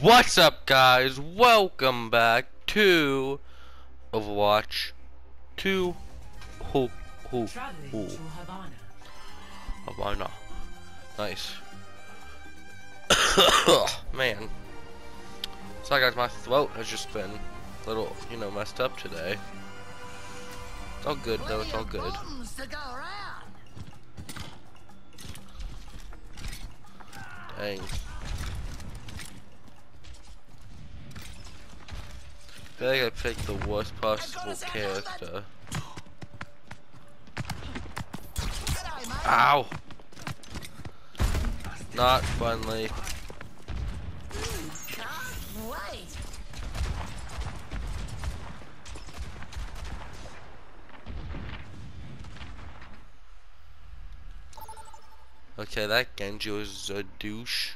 What's up guys? Welcome back to Overwatch 2 Ho Ho Ho. Havana. Nice. Man. Sorry guys, my throat has just been a little, you know, messed up today. It's all good though, it's all good. Dang. Feel like I picked the worst possible character. Ow! Not friendly. Okay, that Genji was a douche.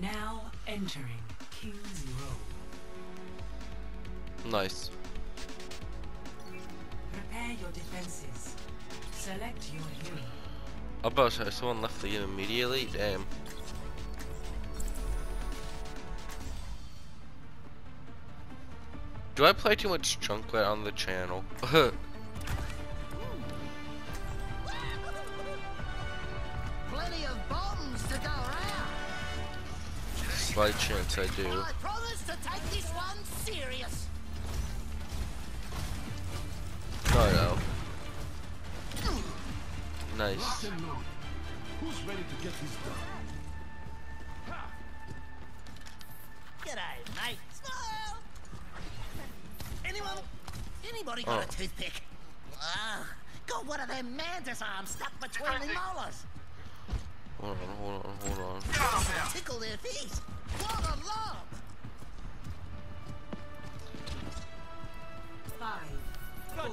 Now entering King's Row. Nice. Prepare your defenses. Select your hero. I about to someone left the game immediately? Damn. Do I play too much Junkrat on the channel? Plenty of bombs to go around. Slight chance I do. I promise to take this one serious. No, no. Nice. Who's ready to get this done? G'day, mate. Smile. Anyone? Anybody got Oh. a toothpick? Ah, got one of them mantis arms stuck between the molars. Hold on, hold on, hold on. Tickle their feet. What a lob! Five, four,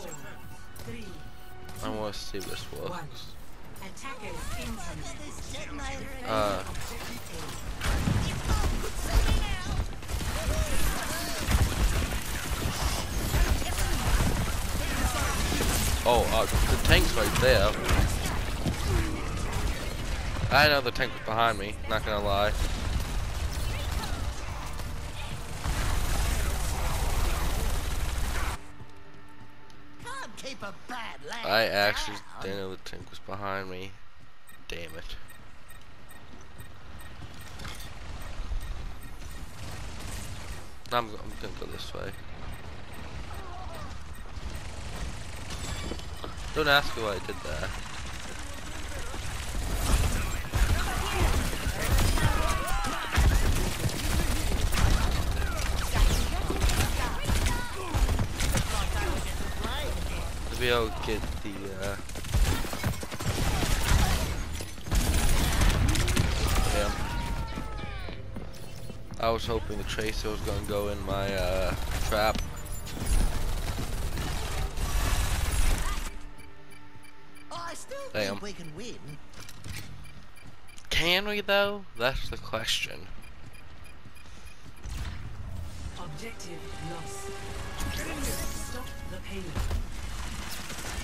I want to see this works. Uh, oh, uh, the tank's right there. I know the tank was behind me, not gonna lie. I actually didn't know the tank was behind me. Damn it. I'm, I'm gonna go this way. Don't ask why I did that. Maybe I'll get the, uh... Yeah. I was hoping the tracer was gonna go in my, uh, trap. I still Damn. think we can win. Can we though? That's the question. Objective lost. Stop the payload.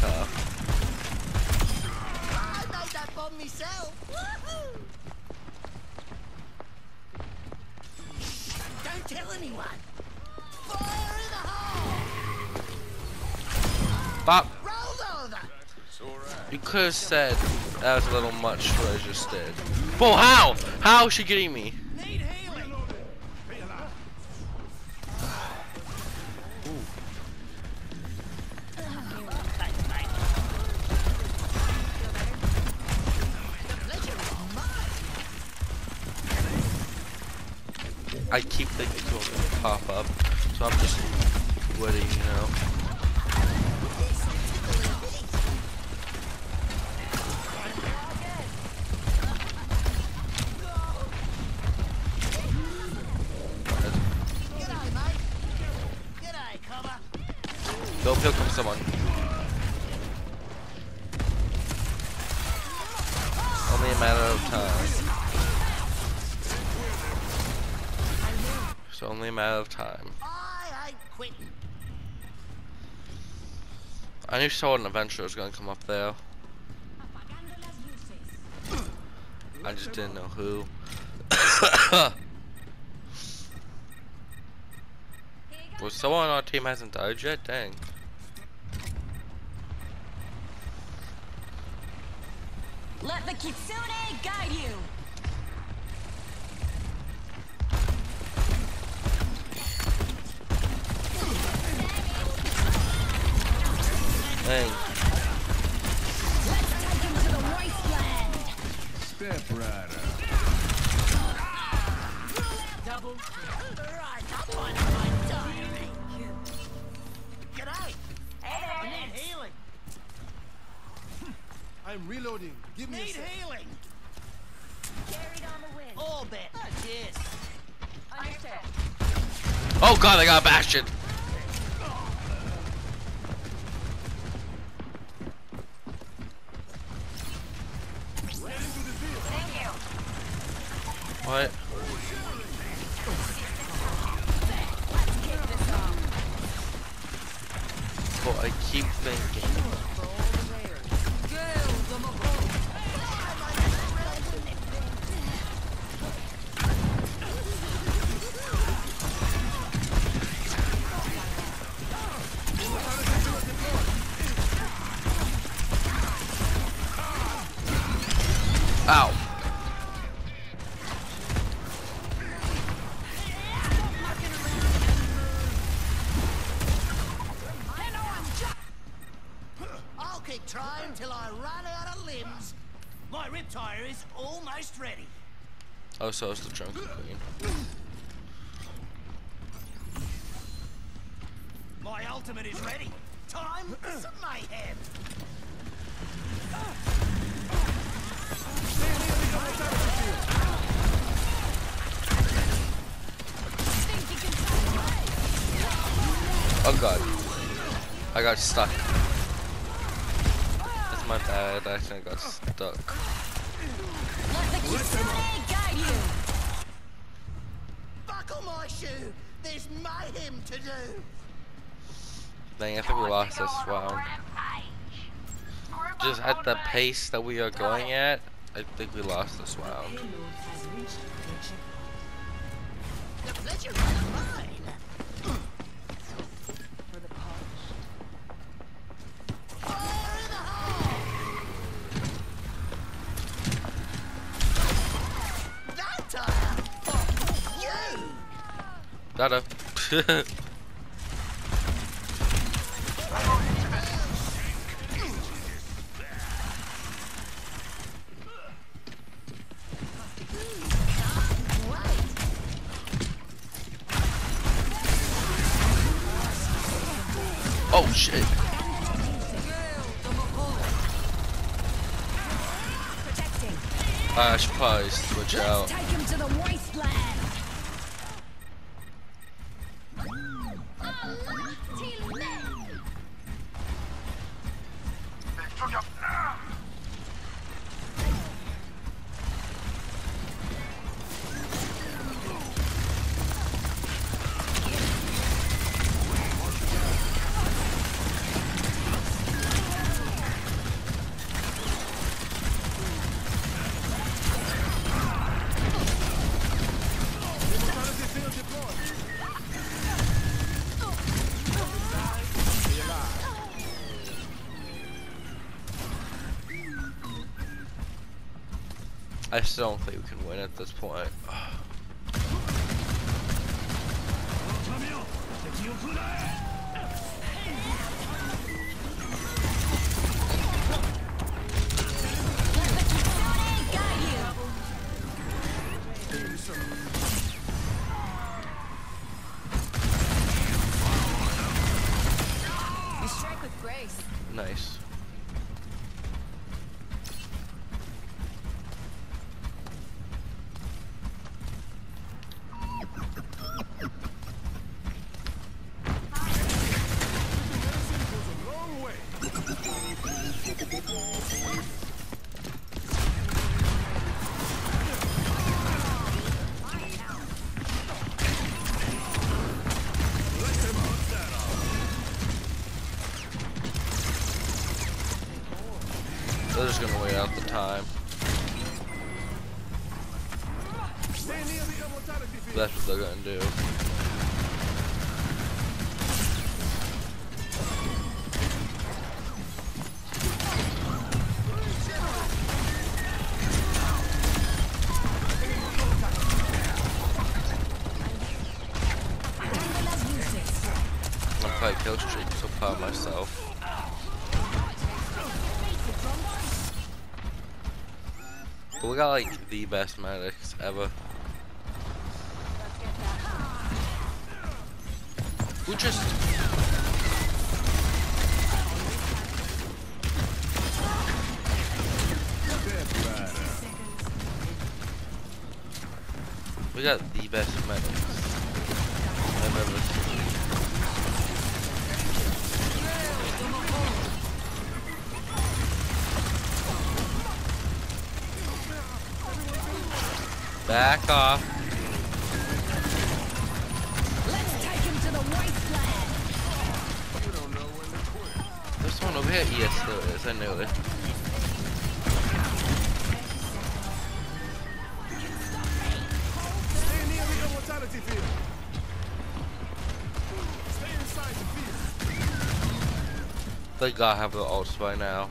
tough. I made that bomb myself. Don't tell anyone. Fire in the hole. Bop! Roll over. You could have said that was a little much what I just did. Whoa, how? How is she getting me? I keep thinking it's gonna pop up, so I'm just waiting, you Quitting. I knew someone eventually was gonna come up there. Apagando las luces. I just didn't know who. Was someone on our team hasn't died yet? Dang. Let the kitsune guide you. Dang. Oh, so it's the drunken queen. My ultimate is ready. Time for some mayhem. Oh god. I got stuck. That's my bad. I think I got stuck. Let the kitsune guide you. Buckle my shoe. There's mayhem to do. Dang, I think we lost this round. Just at the pace that we are going at, I think we lost this round. Dada. oh I still don't think we can win at this point. kill streak, so of myself. But we got like the best medics ever. Who just we got the best medics quit. There's someone over here. Yes, there is. I knew it. Stay near the immortality field. Stay inside the field. They gotta have the ults by now.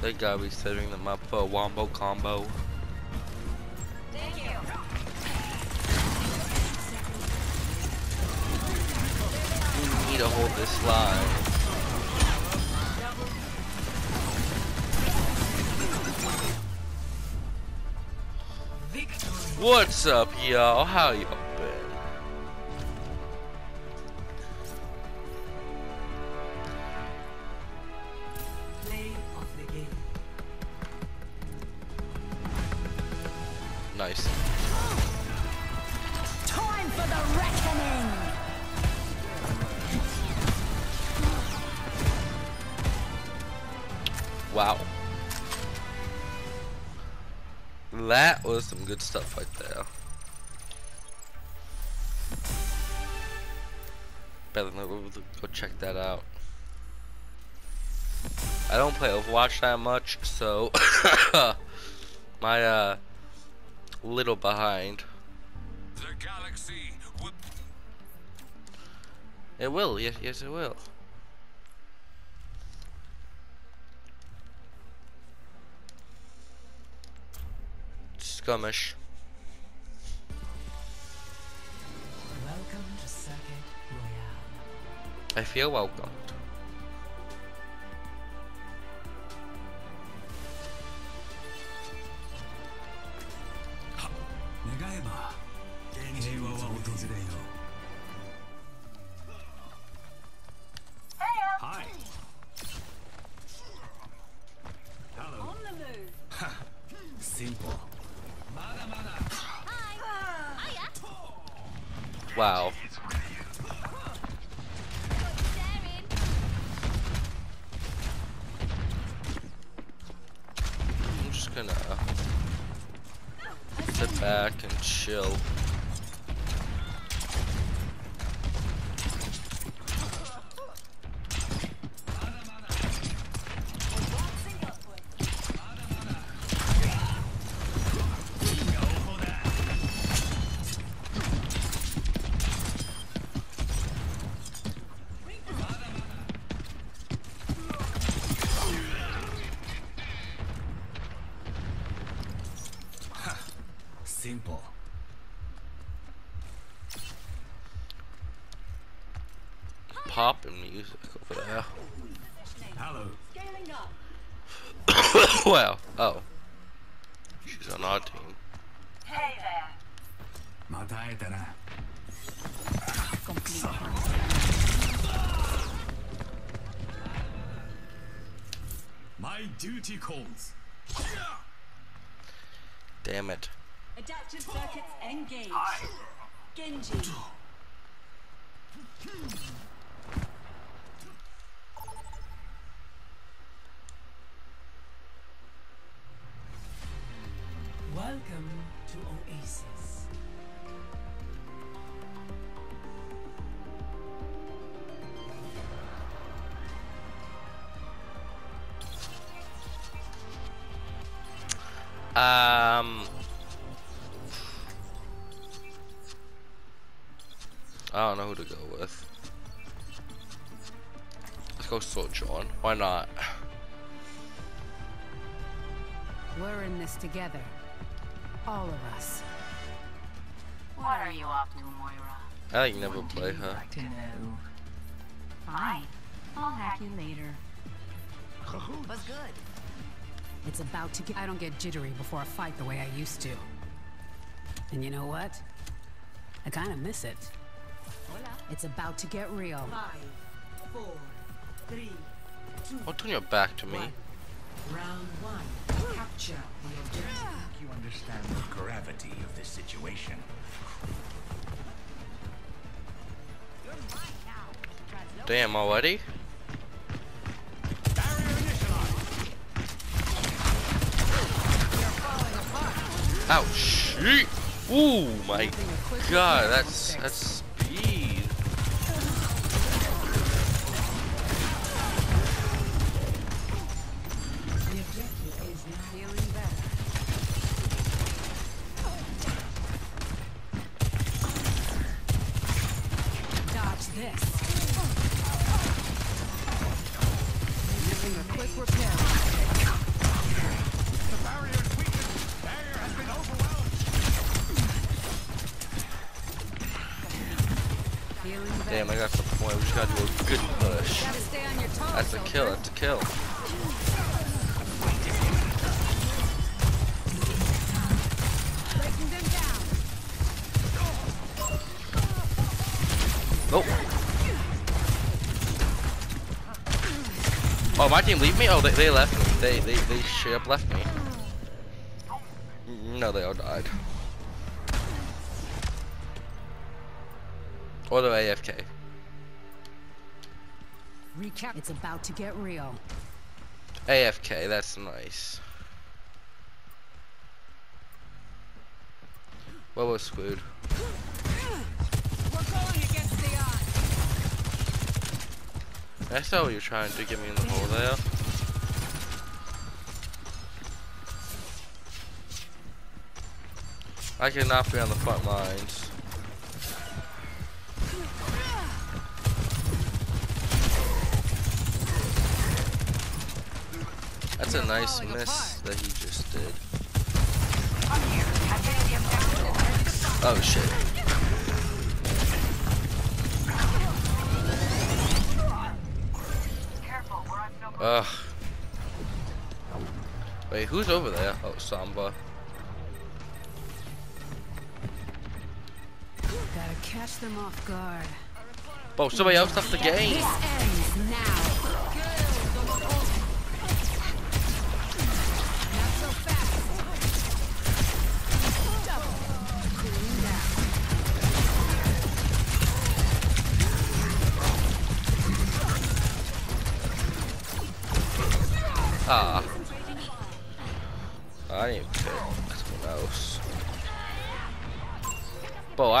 They gotta be setting them up for a wombo combo. This line. What's up, y'all? How y'all good stuff right there. Better than we'll go check that out. I don't play Overwatch that much, so my uh little behind. The galaxy will It will, yes, yes, it will. Scummish. Welcome to Circuit Royale. I feel welcomed. well, oh. She's on our team. Hey there. Complete. Eh? My duty calls. Damn it. Adaptive circuits engaged. Genji. Welcome to Oasis. Um. I don't know who to go with. Let's go Sojourn. Why not? We're in this together. All of us. What are you up to, Moira? I like never play her. to know. Fine. I'll hack you later. Was good. It's about to get. I don't get jittery before a fight the way I used to. And you know what? I kind of miss it. It's about to get real. Five, four, three, two, Don't turn your back to me. Round one. Capture the objective. You understand the gravity of this situation. Damn, already? Ouch! Ooh, my god, that's that's Nope. Oh, my team leave me? Oh, they, they left me. They, they, they straight up left me. Mm, no, they all died. Or they're AFK. Recap. It's about to get real. AFK, that's nice. Well, we're screwed. We're going against the odds. I saw what you're trying to get me in the hole there. I cannot be on the front lines. That's a nice miss that he just did. Oh shit. Ugh. Wait, who's over there? Oh, Sombra. Gotta catch them off guard. Oh, somebody else left the game. This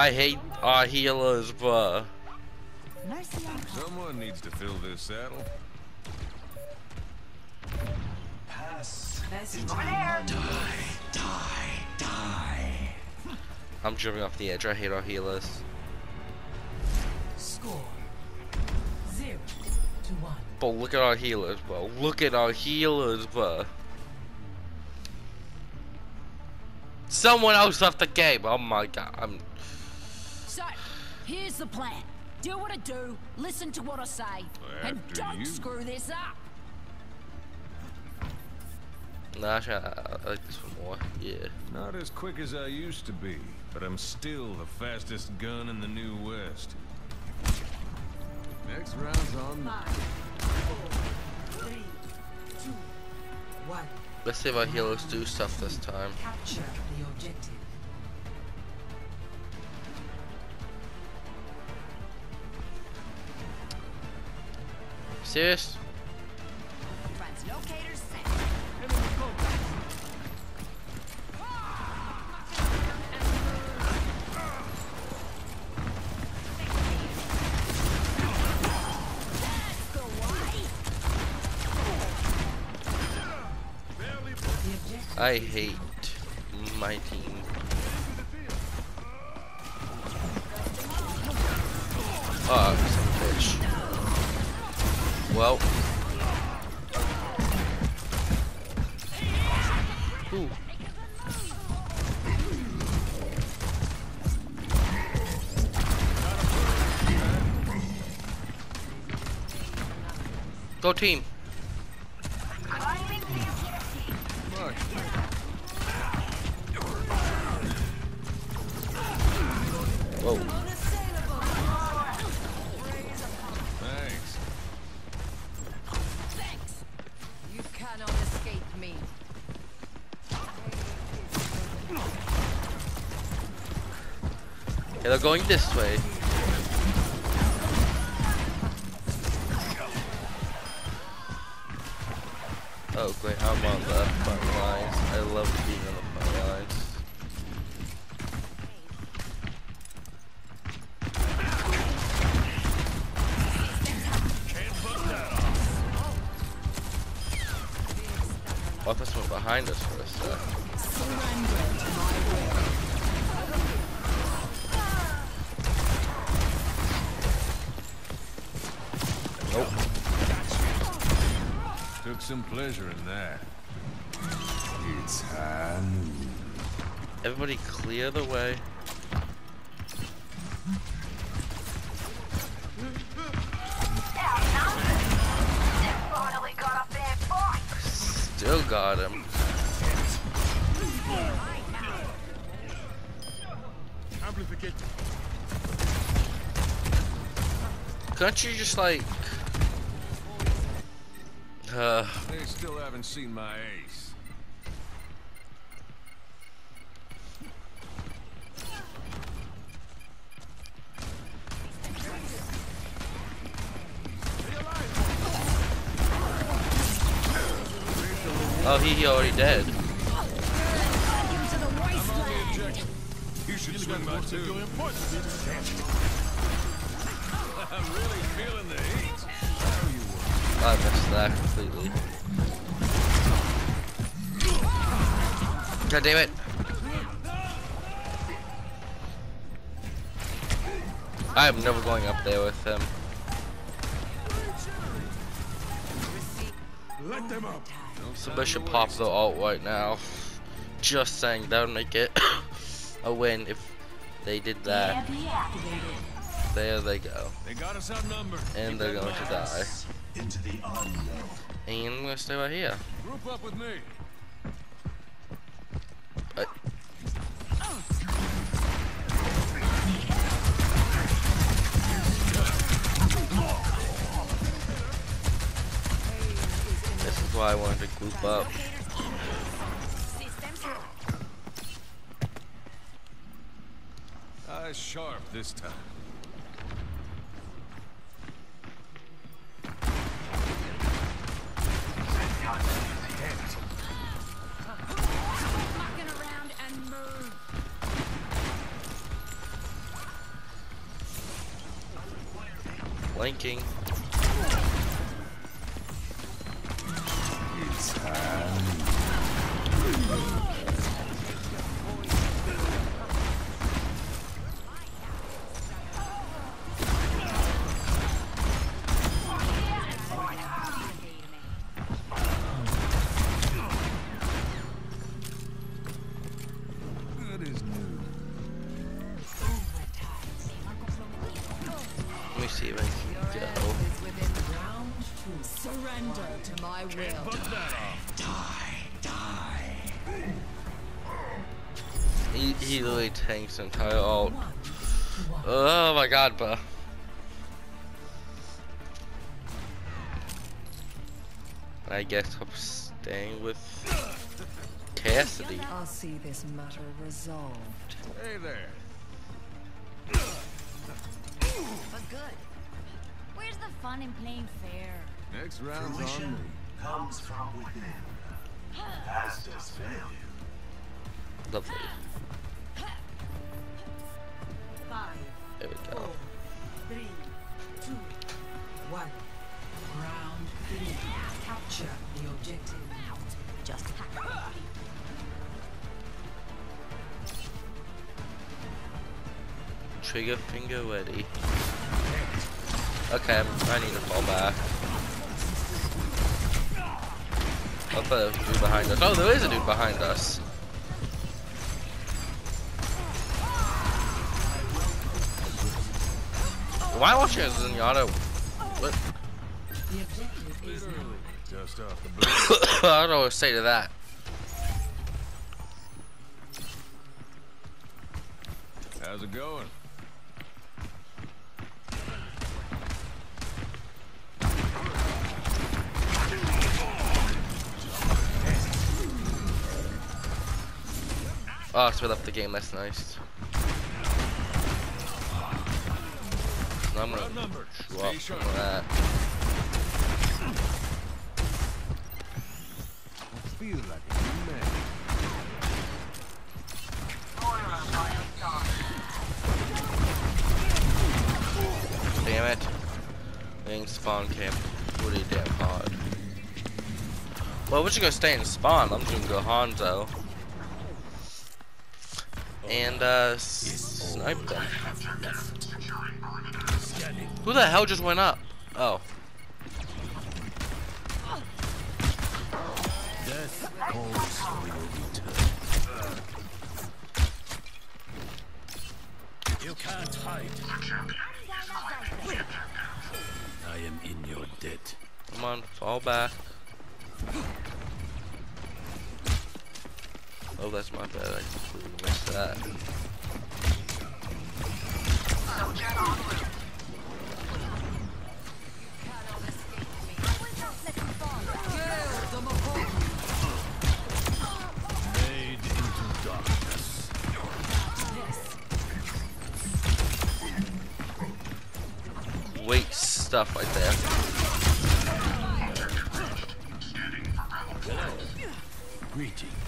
I hate our healers, bruh. Someone needs to fill this saddle. best time. I'm jumping off the edge. I hate our healers. Score zero to one. Bro, look at our healers, bro. Look at our healers, bro. Someone else left the game. Oh my god. I'm. So, here's the plan. Do what I do, listen to what I say, and don't you. screw this up. Nah, actually, I, I like this one more. Yeah. Not as quick as I used to be, but I'm still the fastest gun in the New West. Next round's on. Five, four, three, two, one. Let's see if our heroes do stuff this time. Capture Serious? I hate going this way. Oh great, I'm on the front lines. I love being on the front lines. Thought someone behind us Everybody clear the way. Still got him. Can't you just like uh They still haven't seen my ace. Oh he, he already dead. You should swing by too. I'm really feeling the heat. I missed that completely. God damn it. I'm never going up there with him. Somebody should pop the ult right now. Just saying that would make it a win if they did that. There they go. They got us outnumbered. And they're going to die. Into the unknown. And I'm gonna stay right here. Group up with me. Why I wanted to group up. Eyes sharp this time. Mucking literally tanks the entire ult. Oh my god, bro. I guess I'm staying with Cassidy. I'll see this matter resolved. Hey there. But good. Where's the fun in playing fair? Next round's on me. Fruition comes from within. Past us failure. Lovely. Trigger finger ready. Okay, I'm, I need to fall back. Put a dude behind us. Oh, there is a dude behind us. Why watching a Zenyatta? What? The objective is. Just off the. I don't know what to say to that. Game. That's nice. I'm gonna up some of that. Damn it. Being spawn camp pretty damn hard. Well, we're just gonna stay in spawn. I'm just gonna go Hanzo. And, uh, snipe them. Who the hell just went up? Oh. Death calls will return. You can't hide. I am in your debt. Come on, fall back. Oh, that's my bad. I completely missed that. Wait, stuff right there. Greetings.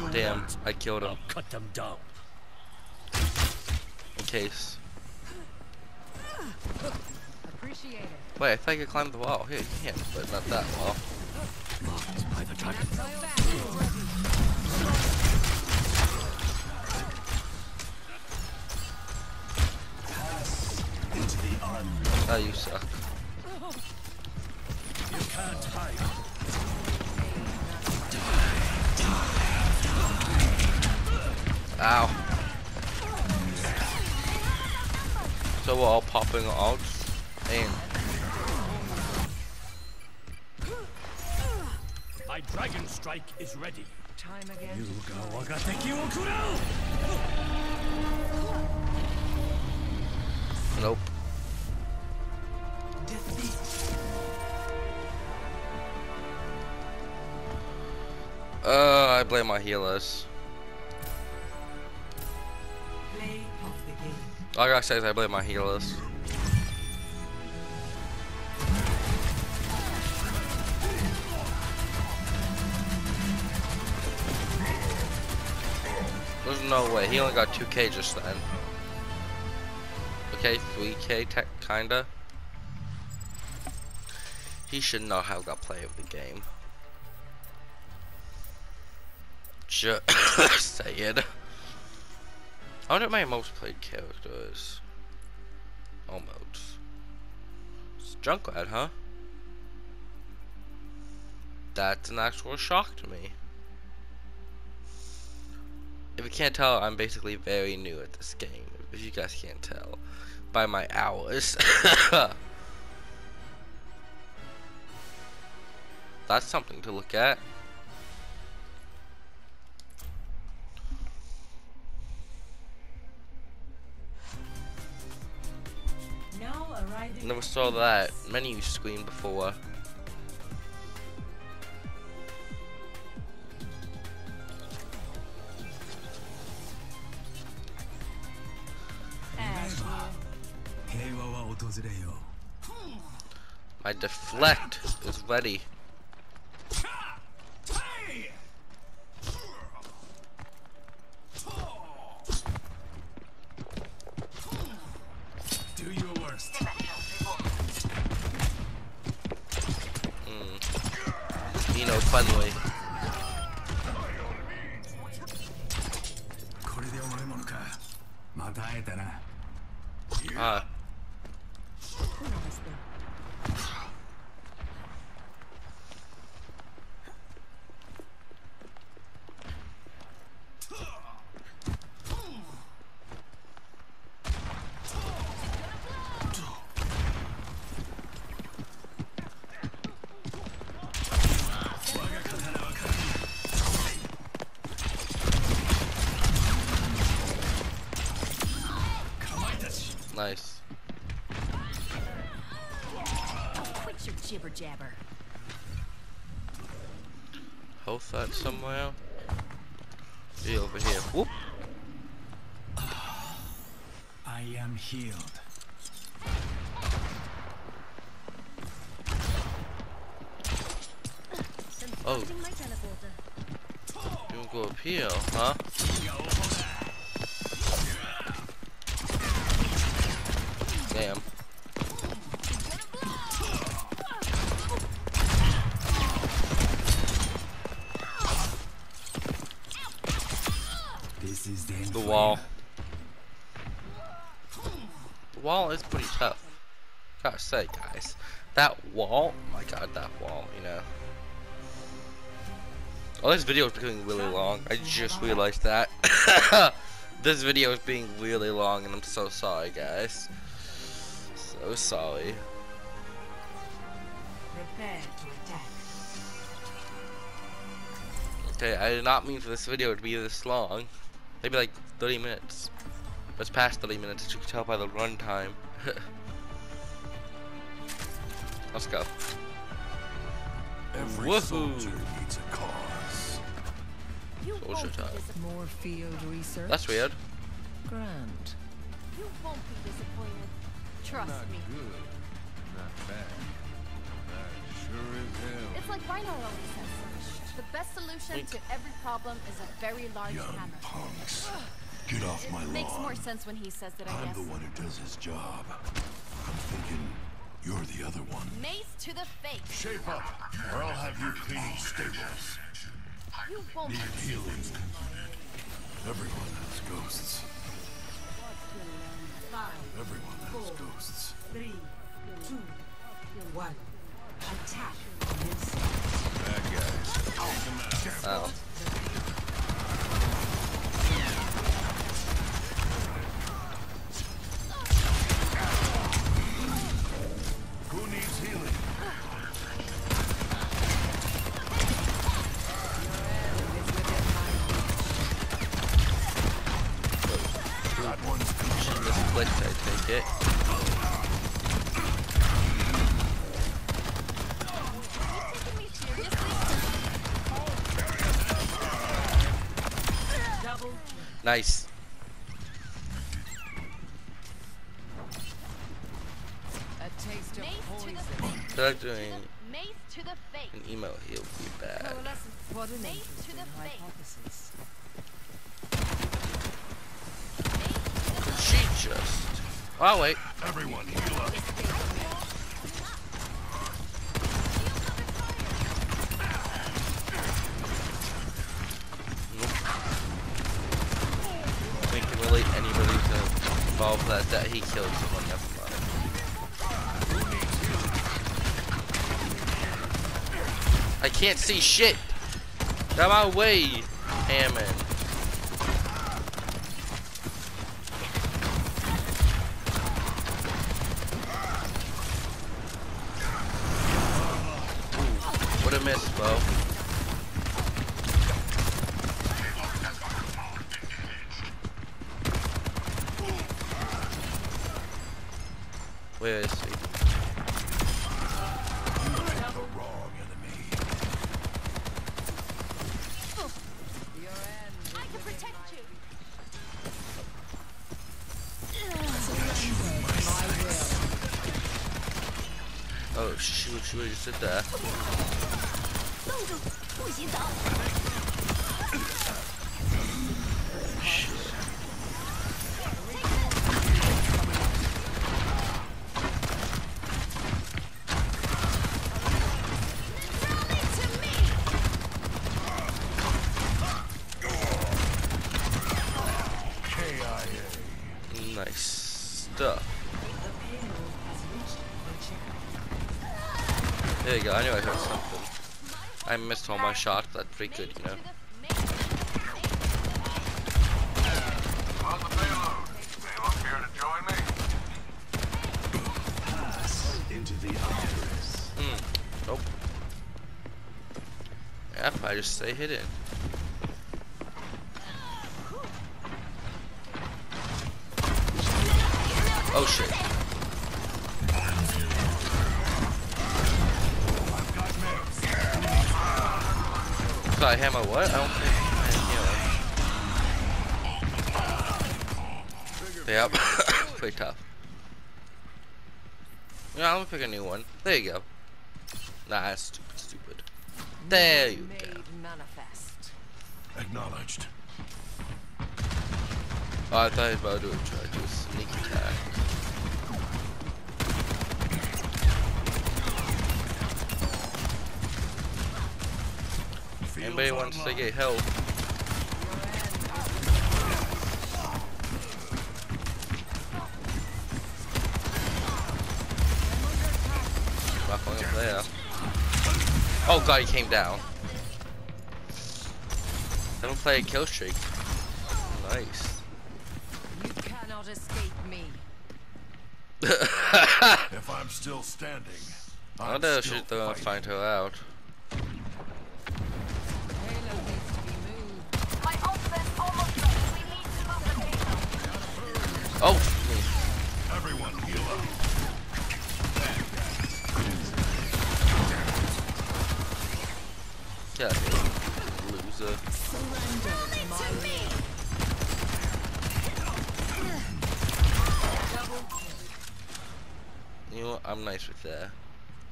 You Damn, want. I killed him. I'll cut them down. In case. Appreciate it. Wait, I thought I could climb the wall. Here, you can, but not that wall. Marked by the dragon. So fast. Into the unknown. Oh, you suck. You can't hide. Ow. So we're all popping out. And My dragon strike is ready. Time again. Yuga wagateki wo kurau! nope. Defeat. Uh, I blame my healers. All I gotta say I blame my healers. There's no way. He only got 2k just then. Okay, 3k tech kinda. He should not have got play of the game. Just saying. I wonder what my most played character is. Almost. It's Junkrat, huh? That's an actual shock to me. If you can't tell, I'm basically very new at this game. If you guys can't tell by my hours. That's something to look at. Never saw that menu screen before. My deflect is ready. Ah, nice. Quit your jibber jabber. Health that. Be over here. Whoop. I am healed Oh. You wanna go up here, huh? Damn. This is the end The for wall. you. The wall is pretty tough. Gotta say, guys. That wall, oh my god, that wall, you know. Oh, this video is becoming really long. I just realized that. this video is being really long, and I'm so sorry, guys. So sorry. Prepare to attack. Okay, I did not mean for this video to be this long. Maybe like 30 minutes. But it's past 30 minutes, as you can tell by the runtime. Let's go. Every Woohoo. soldier needs a cause. You Soldier time. More field research. That's weird. Grand. You won't be disappointed. Trust Not me. good. Not bad. That sure is hell. It's like Reinhardt always says. The best solution to every problem is a very large Young hammer. punks. Get off my It makes more sense when he says it, I I'm guess. the one who does his job. I'm thinking you're the other one. Mace to the face. Shape up, or I'll have you cleaning stables. You won't Need healing. Everyone has ghosts. Everyone has ghosts. Three, two, one. Attack. Bad guys. Ow. Oh. Nice. A taste of poison. the doing Mace to the face. an email here would be bad. What an Mace interesting to the face. hypothesis. Mace to the She just. Oh wait. Everyone heal can't see shit. Out my way, Hammond. Ooh, What a miss, Bo. She would've just did that. You go. I knew I heard something. I missed all my shots. That's pretty good, you know. Hmm. I just stay hidden. Oh shit. Got hammer what? I don't think I heal. Yep. Pretty tough. Yeah, I'm gonna pick a new one. There you go. Nah, that's stupid, stupid. There you go. manifest. Acknowledged. Oh, I thought he was about to do a, try to sneak attack. Anybody wants to get help? Not going there. Oh god, he came down. I Don't play a kill streak. Nice. You cannot escape me. If I'm still standing, I I'm wonder if still she's gonna find her out. I'm nice with that.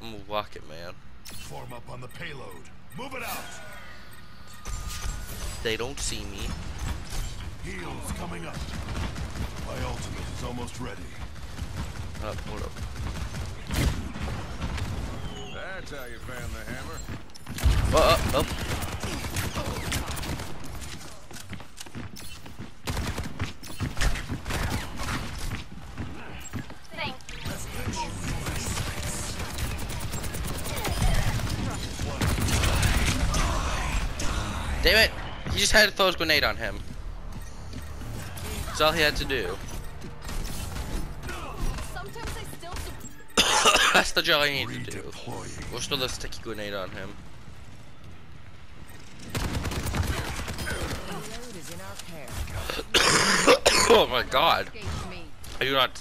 I'm a rocket man. Form up on the payload. Move it out. They don't see me. Heals coming up. My ultimate is almost ready. Oh, hold up. That's how you found the hammer. Uh, uh, oh, oh, oh. Just had to throw his grenade on him. That's all he had to do. Sometimes I still That's the job I need to do. We'll throw the sticky grenade on him. Payload is in our care. oh my god. Are you not?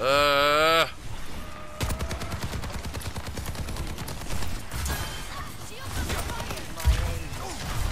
Uh.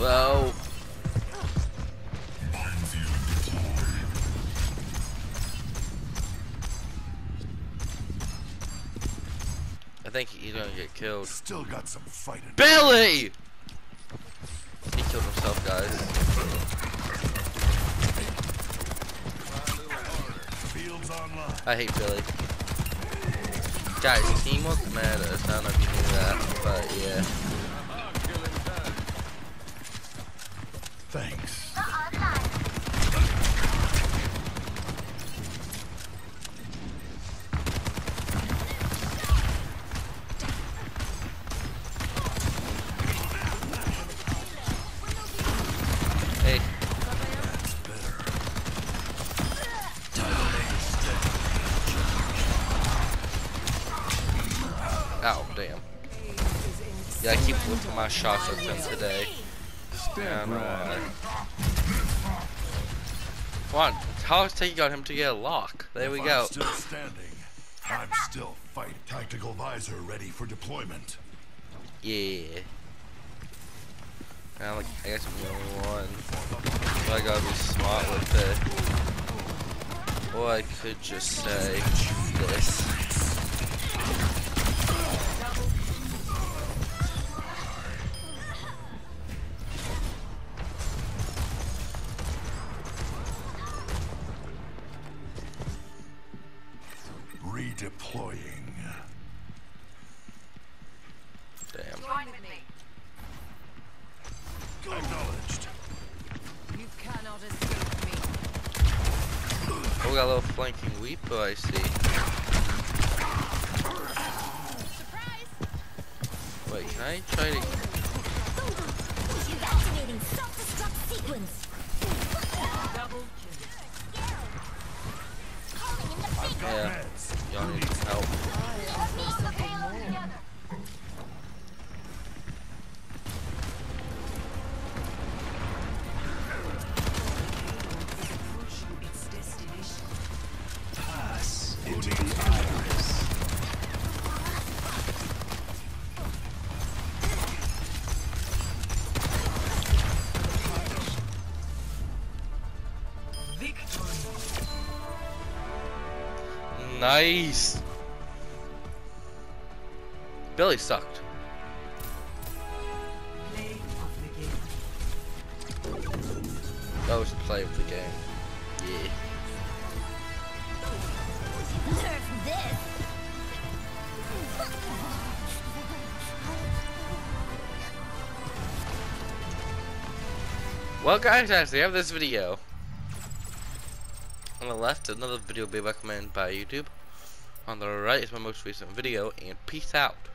Well. I think he's gonna get killed. Still got some fighting. Billy! He killed himself, guys. I hate Billy. Guys, teamwork matters. I don't know if you knew that, but yeah. My shots at them today. Don't know why. Come on, how is taking on him to get a lock? There we go. I'm still standing. I'm still fighting. Tactical visor ready for deployment. Yeah. And like, I guess I'm the only one. So I gotta be smart with it. Or I could just say this. I see. Wait, can I try to... Activating self-destruct sequence. Double kill. Yeah, y'all need help. Nice! Billy sucked. That was the play of the game. Yeah. Well guys, the end of this video. On the left, another video will be recommended by YouTube. On the right is my most recent video, and peace out.